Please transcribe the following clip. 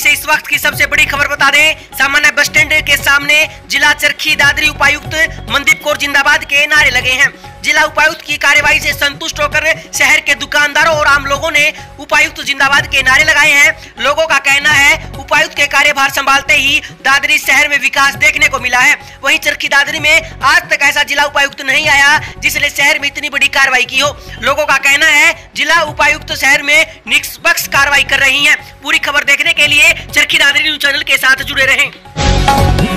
वक्त की सबसे बड़ी खबर बता दें, सामान्य बस स्टैंड के सामने जिला चरखी दादरी उपायुक्त मनदीप कौर जिंदाबाद के नारे लगे हैं। जिला उपायुक्त की कार्यवाही से संतुष्ट होकर शहर के दुकानदारों और आम लोगों ने उपायुक्त जिंदाबाद के नारे लगाए हैं। लोगों का कहना कार्यभार संभालते ही दादरी शहर में विकास देखने को मिला है। वहीं चरखी दादरी में आज तक ऐसा जिला उपायुक्त नहीं आया जिसने शहर में इतनी बड़ी कार्रवाई की हो। लोगों का कहना है, जिला उपायुक्त शहर में निष्पक्ष कार्रवाई कर रही है। पूरी खबर देखने के लिए चरखी दादरी न्यूज़ चैनल के साथ जुड़े रहें।